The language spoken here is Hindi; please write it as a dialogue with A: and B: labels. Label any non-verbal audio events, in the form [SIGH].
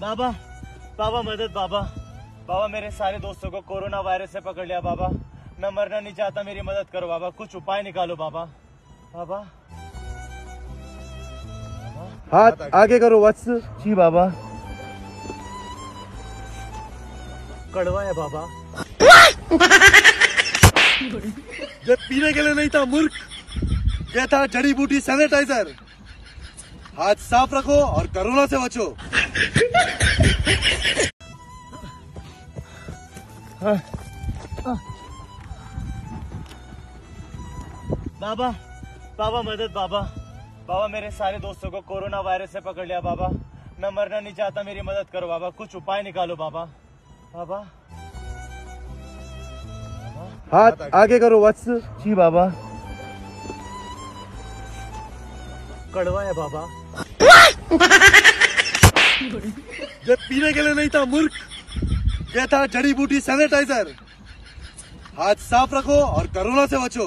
A: बाबा बाबा मदद बाबा। बाबा मेरे सारे दोस्तों को कोरोना वायरस से पकड़ लिया बाबा। मैं मरना नहीं चाहता मेरी मदद करो बाबा। कुछ उपाय निकालो बाबा। बाबा।
B: हाथ आगे करो वत्स।
A: जी बाबा। कड़वा है बाबा। [LAUGHS]
B: ये पीने के लिए नहीं था मूर्ख। ये था जड़ी बूटी सैनिटाइजर। हाथ साफ़ रखो और कोरोना से बचो।
A: बाबा बाबा मदद बाबा। बाबा मेरे सारे दोस्तों को कोरोना वायरस से पकड़ लिया बाबा। मैं मरना नहीं चाहता मेरी मदद करो बाबा। कुछ उपाय निकालो बाबा। बाबा।
B: हाथ आगे करो वत्स
A: जी बाबा। कड़वा है बाबा।
B: जब पीने के लिए नहीं था, मूर्ख। ये था जड़ी बूटी सैनिटाइजर हाथ साफ़ रखो और कोरोना से बचो।